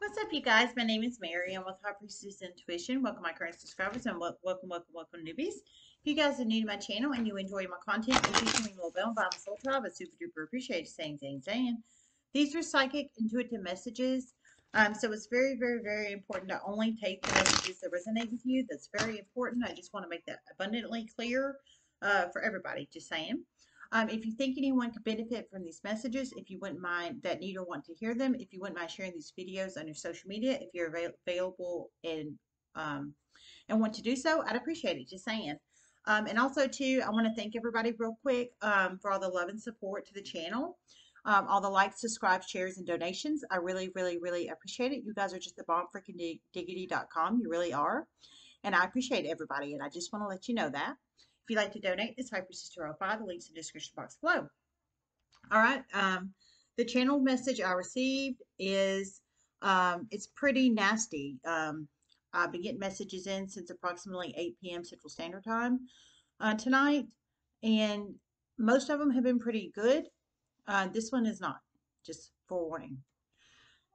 What's up, you guys? My name is Mary. I'm with High Priestess Intuition. Welcome, my current subscribers, and welcome, welcome, welcome, newbies. If you guys are new to my channel and you enjoy my content, if you can little bell and Bible Soul Tribe, I super duper appreciate you saying, saying, saying. These are psychic, intuitive messages. Um, so it's very, very, very important to only take the messages that resonate with you. That's very important. I just want to make that abundantly clear uh, for everybody. Just saying. Um, if you think anyone could benefit from these messages, if you wouldn't mind that need or want to hear them, if you wouldn't mind sharing these videos on your social media, if you're avail- available and um, and want to do so, I'd appreciate it. Just saying. Um, and also too, I want to thank everybody real quick um, for all the love and support to the channel. Um, all the likes, subscribes, shares, and donations. I really, really, really appreciate it. You guys are just the bomb freaking dig- diggity.com. You really are. And I appreciate everybody. And I just want to let you know that. You'd like to donate, it's High Priestess 05. The link's in the description box below. All right. Um, the channel message I received is um, it's pretty nasty. Um, I've been getting messages in since approximately 8 p.m. Central Standard Time uh, tonight, and most of them have been pretty good. Uh, this one is not. Just forewarning.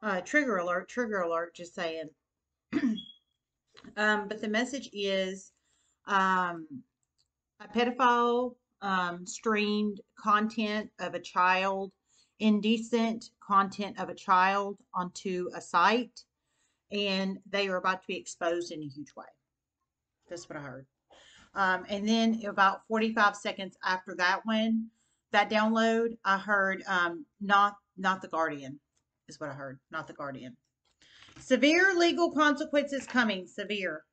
Uh, trigger alert, trigger alert, just saying. um, but the message is um, a pedophile um, streamed content of a child, indecent content of a child onto a site, and they are about to be exposed in a huge way. That's what I heard. Um, and then about 45 seconds after that one, that download, I heard um, not not the Guardian is what I heard, not the Guardian. Severe legal consequences coming. Severe.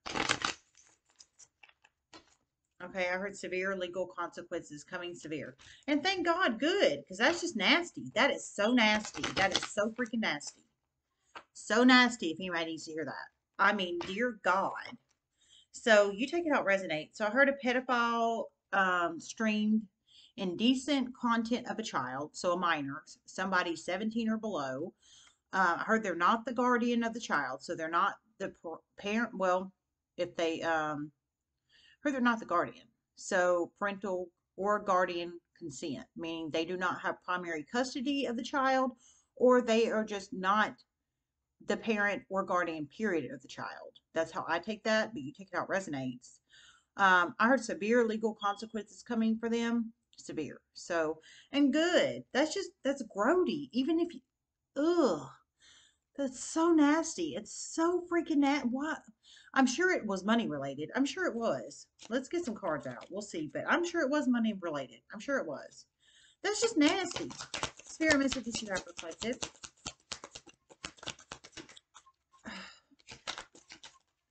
Okay, I heard severe legal consequences coming severe. And thank God, good, because that's just nasty. That is so nasty. That is so freaking nasty. So nasty if anybody needs to hear that. I mean, dear God. So you take it out, resonate. So I heard a pedophile um, streamed indecent content of a child, so a minor, somebody 17 or below. Uh, I heard they're not the guardian of the child, so they're not the parent. Well, if they um, heard they're not the guardian, so parental or guardian consent, meaning they do not have primary custody of the child, or they are just not the parent or guardian period of the child. That's how I take that, but you take it it resonates. Um, I heard severe legal consequences coming for them. Severe. So, and good. That's just, that's grody. Even if you, ugh, that's so nasty. It's so freaking nasty. What? I'm sure it was money related. I'm sure it was. Let's get some cards out. We'll see. But I'm sure it was money related. I'm sure it was. That's just nasty. Spirit messages you have reflected.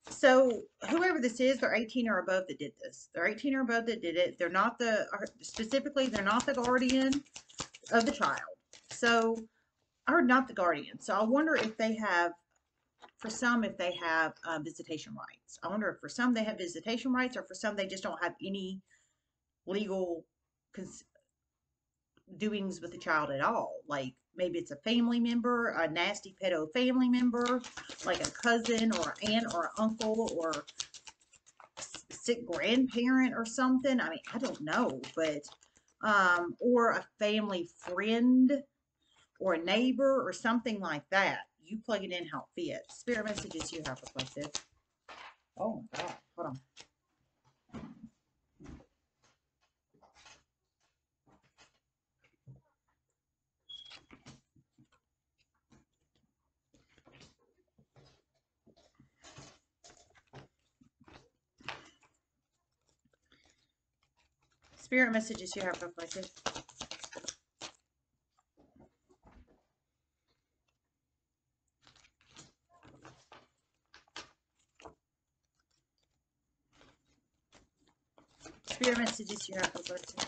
So whoever this is, they're 18 or above that did this. They're 18 or above that did it. They're not the, specifically, they're not the guardian of the child. So, or not the guardian. So I wonder if they have, for some, if they have uh, visitation rights. I wonder if for some they have visitation rights or for some they just don't have any legal doings with the child at all. Like maybe it's a family member, a nasty pedo family member, like a cousin or aunt or uncle or sick grandparent or something. I mean, I don't know, but um, or a family friend or a neighbor or something like that. You plug it in how it fits. Spirit messages you have reflected. Oh my God, hold on. Spirit messages you have reflected. Spirit messages reflected.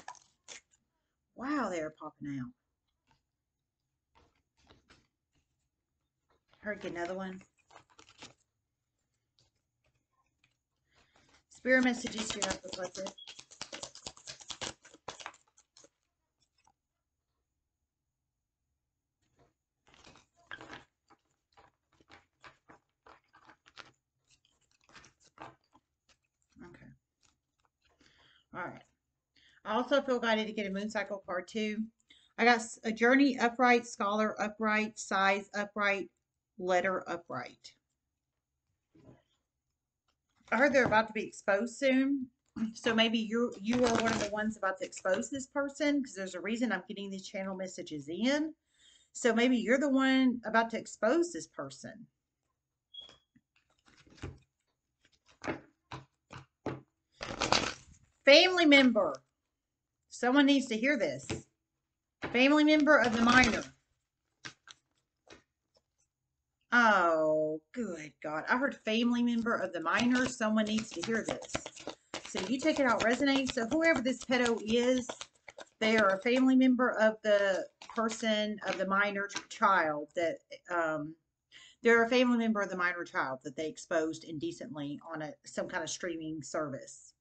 Wow, they are popping out. Heard get another one. Spirit messages you have reflected. All right. I also feel guided to get a moon cycle card too. I got a journey upright, scholar upright, sighs upright, letter upright. I heard they're about to be exposed soon. So maybe you're you are one of the ones about to expose this person because there's a reason I'm getting these channel messages in. So maybe you're the one about to expose this person. Family member. Someone needs to hear this. Family member of the minor. Oh, good God. I heard family member of the minor. Someone needs to hear this. So you take it out resonate. So whoever this pedo is, they are a family member of the person of the minor child that um they're a family member of the minor child that they exposed indecently on a some kind of streaming service.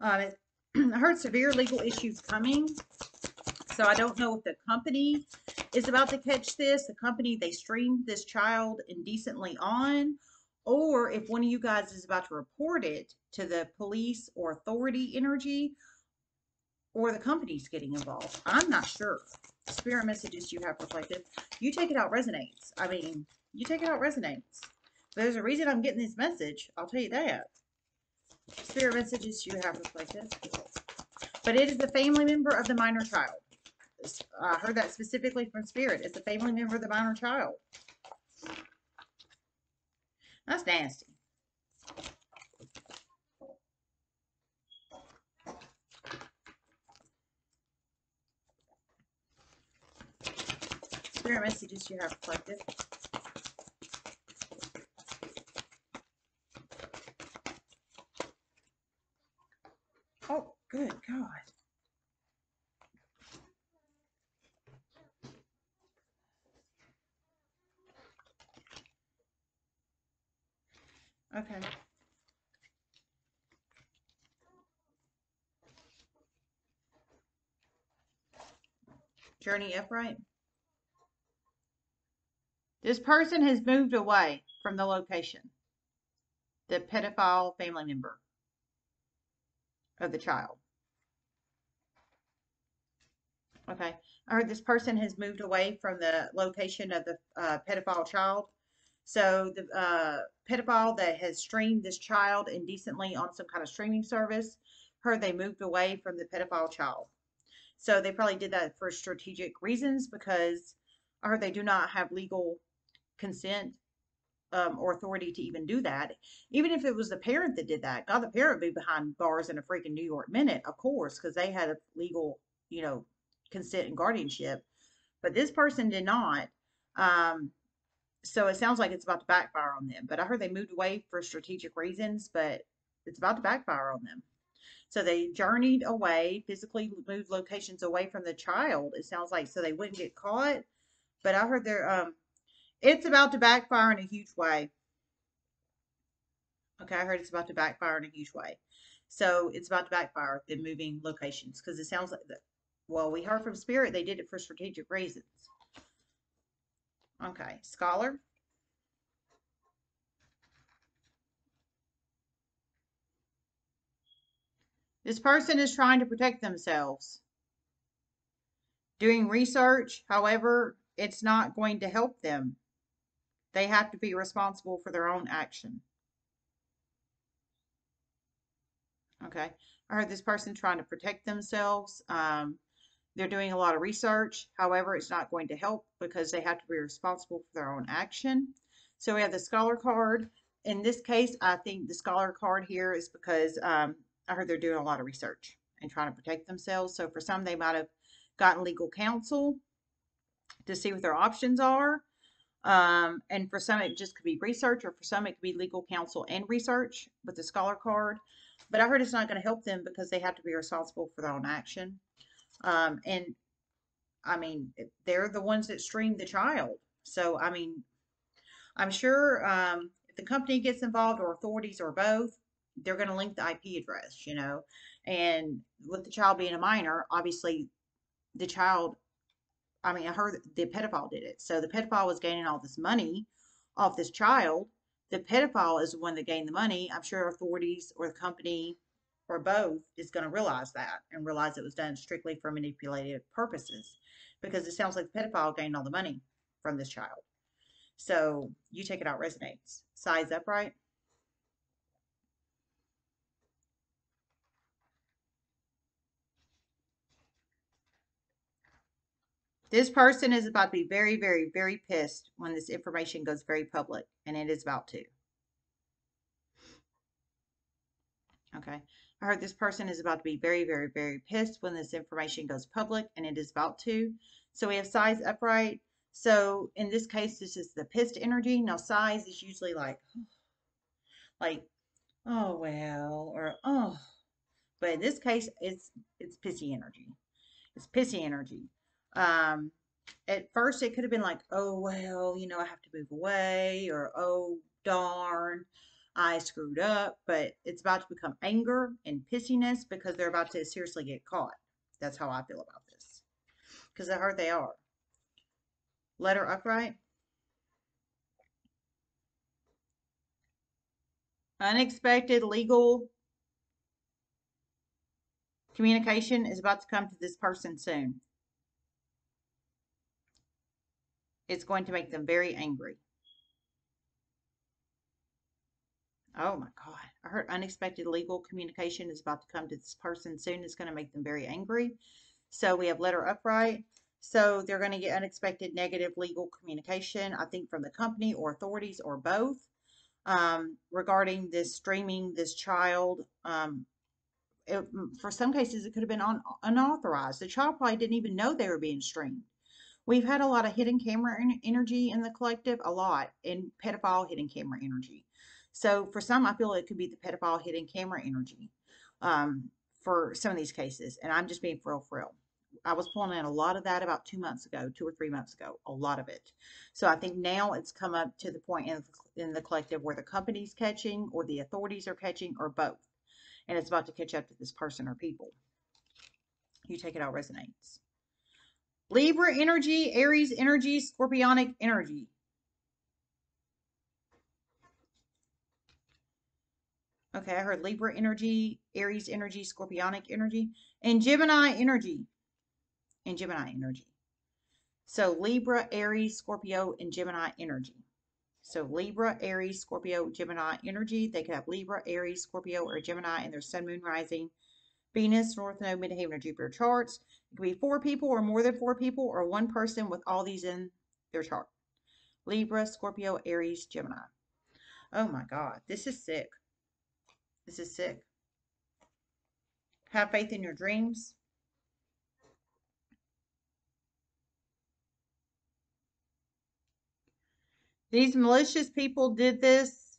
Um, it, I heard severe legal issues coming. So I don't know if the company is about to catch this, the company they streamed this child indecently on, or if one of you guys is about to report it to the police or authority energy, or the company's getting involved. I'm not sure. Spirit messages you have reflected. You take it out resonates. I mean, you take it out resonates. There's a reason I'm getting this message. I'll tell you that. Spirit messages you have reflected. But it is the family member of the minor child. I heard that specifically from Spirit. It's a family member of the minor child. That's nasty. Spirit messages you have reflected. Oh, good God. Okay. Journey upright. This person has moved away from the location. The pedophile family member of the child. Okay. I heard this person has moved away from the location of the uh, pedophile child. So the uh, pedophile that has streamed this child indecently on some kind of streaming service, heard they moved away from the pedophile child. So they probably did that for strategic reasons because I heard they do not have legal consent um, or authority to even do that. Even if it was the parent that did that, God, the parent would be behind bars in a freaking New York minute, of course, because they had a legal, you know, consent and guardianship. But this person did not. Um, so it sounds like it's about to backfire on them. But I heard they moved away for strategic reasons, but it's about to backfire on them. So they journeyed away, physically moved locations away from the child. It sounds like so they wouldn't get caught. But I heard they're um, it's about to backfire in a huge way. Okay, I heard it's about to backfire in a huge way. So it's about to backfire the moving locations because it sounds like that. Well, we heard from Spirit they did it for strategic reasons. Okay, scholar. This person is trying to protect themselves. Doing research, however, it's not going to help them. They have to be responsible for their own action. Okay. I heard this person trying to protect themselves. Um, they're doing a lot of research. However, it's not going to help because they have to be responsible for their own action. So we have the scholar card. In this case, I think the scholar card here is because um, I heard they're doing a lot of research and trying to protect themselves. So for some, they might have gotten legal counsel to see what their options are. Um, and for some, it just could be research, or for some, it could be legal counsel and research with the scholar card. But I heard it's not going to help them because they have to be responsible for their own action. Um, and I mean, they're the ones that streamed the child. So, I mean, I'm sure um, if the company gets involved or authorities or both, they're going to link the IP address, you know. And with the child being a minor, obviously the child, I mean, I heard the pedophile did it. So the pedophile was gaining all this money off this child. The pedophile is the one that gained the money. I'm sure authorities or the company or both is going to realize that and realize it was done strictly for manipulative purposes because it sounds like the pedophile gained all the money from this child. So you take it out resonates. Sighs upright. This person is about to be very, very, very pissed when this information goes very public, and it is about to. Okay. I heard this person is about to be very, very, very pissed when this information goes public, and it is about to. So we have sighs upright. So in this case, this is the pissed energy. Now sighs is usually like, like, oh well, or oh. But in this case, it's it's pissy energy. It's pissy energy. Um, at first, it could have been like, oh well, you know, I have to move away, or oh darn, I screwed up. But it's about to become anger and pissiness because they're about to seriously get caught. That's how I feel about this. Because I heard they are. Letter upright. Unexpected legal communication is about to come to this person soon. It's going to make them very angry. Oh my God. I heard unexpected legal communication is about to come to this person soon. It's going to make them very angry. So we have letter upright. So they're going to get unexpected negative legal communication, I think from the company or authorities or both, um, regarding this streaming this child. Um, it, for some cases, it could have been un unauthorized. The child probably didn't even know they were being streamed. We've had a lot of hidden camera energy in the collective, a lot, in pedophile hidden camera energy. So for some, I feel it could be the pedophile hidden camera energy um, for some of these cases. And I'm just being for real. I was pulling in a lot of that about two months ago, two or three months ago, a lot of it. So I think now it's come up to the point in, in the collective where the company's catching or the authorities are catching or both. And it's about to catch up to this person or people. You take it out resonates. Libra energy, Aries energy, Scorpionic energy. Okay, I heard Libra energy, Aries energy, Scorpionic energy, and Gemini energy. And Gemini energy. So Libra, Aries, Scorpio, and Gemini energy. So Libra, Aries, Scorpio, Gemini energy. They could have Libra, Aries, Scorpio, or Gemini in their sun, moon, rising, Venus, North Node, Midheaven, or Jupiter charts. It could be four people or more than four people or one person with all these in their chart. Libra, Scorpio, Aries, Gemini. Oh my God, this is sick. This is sick. Have faith in your dreams. These malicious people did this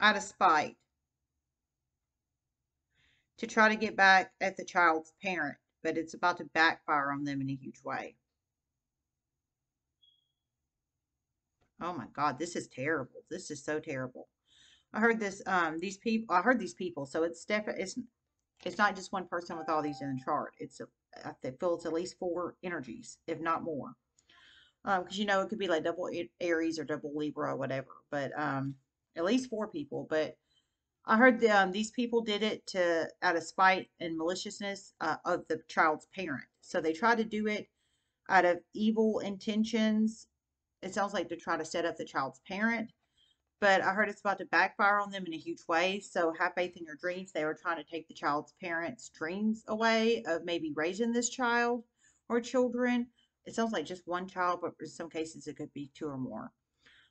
out of spite to try to get back at the child's parent, but it's about to backfire on them in a huge way. Oh my God, this is terrible. This is so terrible. I heard this, um, these people, I heard these people. So it's definitely, it's, it's not just one person with all these in the chart. It's, a, I feel it's at least four energies, if not more. Um, cause you know, it could be like double Aries or double Libra or whatever, but, um, at least four people, but I heard um, these people did it to out of spite and maliciousness uh, of the child's parent. So they try to do it out of evil intentions. It sounds like to try to set up the child's parent. But I heard it's about to backfire on them in a huge way. So have faith in your dreams. They were trying to take the child's parents' dreams away of maybe raising this child or children. It sounds like just one child, but in some cases it could be two or more.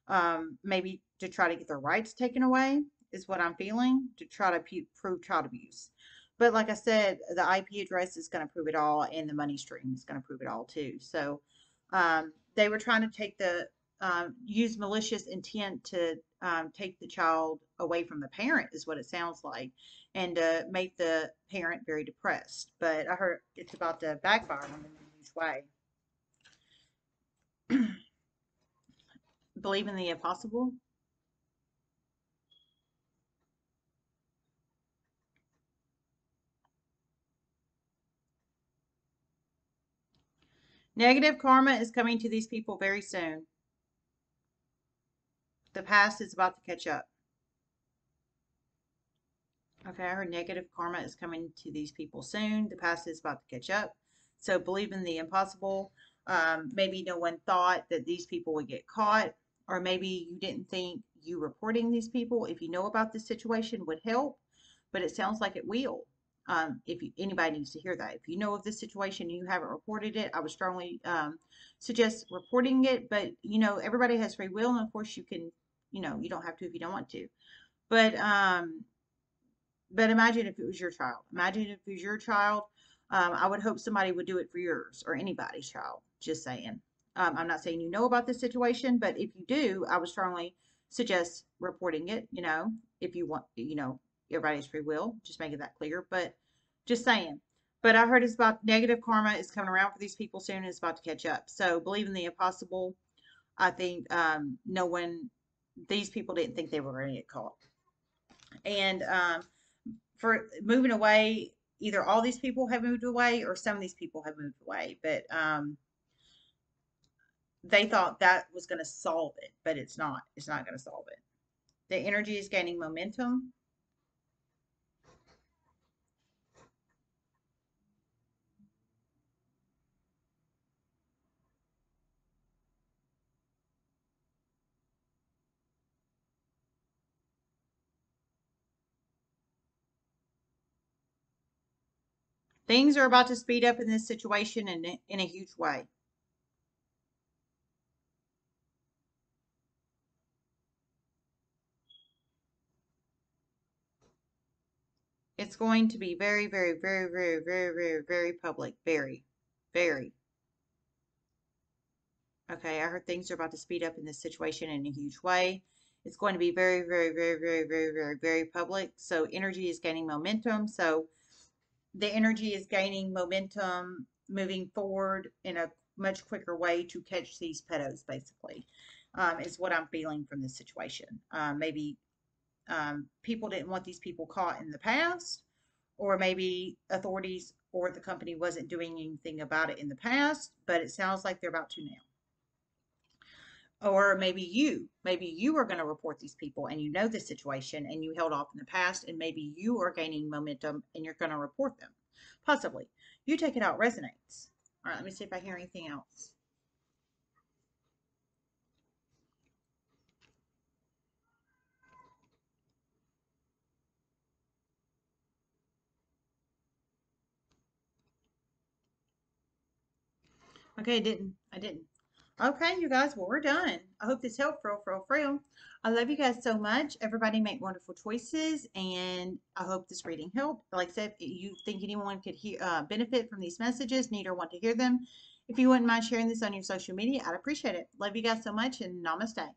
Um, maybe to try to get their rights taken away is what I'm feeling to try to prove child abuse. But like I said, the IP address is going to prove it all, and the money stream is going to prove it all too. So um, they were trying to take the um, use malicious intent to um, take the child away from the parent, is what it sounds like, and uh, make the parent very depressed. But I heard it's about to backfire on in a huge way. Believe in the impossible. Negative karma is coming to these people very soon. The past is about to catch up. Okay, I heard negative karma is coming to these people soon. The past is about to catch up. So believe in the impossible. Um, maybe no one thought that these people would get caught, or maybe you didn't think you reporting these people, if you know about this situation, would help. But it sounds like it will. Um, if you, anybody needs to hear that, if you know of this situation and you haven't reported it, I would strongly um, suggest reporting it. But you know, everybody has free will, and of course, you can, you know, you don't have to if you don't want to. But um, but imagine if it was your child. Imagine if it was your child. Um, I would hope somebody would do it for yours or anybody's child. Just saying. Um, I'm not saying you know about this situation, but if you do, I would strongly suggest reporting it. You know, if you want, you know, everybody's free will. Just making that clear. But just saying. But I heard it's about negative karma is coming around for these people soon and it's about to catch up. So believe in the impossible. I think um, no one, these people didn't think they were going to get caught. And um, for moving away, either all these people have moved away or some of these people have moved away. But um, they thought that was going to solve it, but it's not. It's not going to solve it. The energy is gaining momentum. Things are about to speed up in this situation in, in a huge way. It's going to be very, very, very, very, very, very, very public. Very, very. Okay, I heard things are about to speed up in this situation in a huge way. It's going to be very, very, very, very, very, very, very public. So energy is gaining momentum. So the energy is gaining momentum moving forward in a much quicker way to catch these pedos, basically, um, is what I'm feeling from this situation. Um, maybe um, people didn't want these people caught in the past, or maybe authorities or the company wasn't doing anything about it in the past, but it sounds like they're about to now. Or maybe you, maybe you are going to report these people and you know the situation and you held off in the past and maybe you are gaining momentum and you're going to report them. Possibly. You take it out resonates. All right, let me see if I hear anything else. Okay, I didn't. I didn't. Okay, you guys, well, we're done. I hope this helped, for real, real, real. I love you guys so much. Everybody make wonderful choices, and I hope this reading helped. Like I said, if you think anyone could hear uh, benefit from these messages, need or want to hear them, if you wouldn't mind sharing this on your social media, I'd appreciate it. Love you guys so much, and namaste.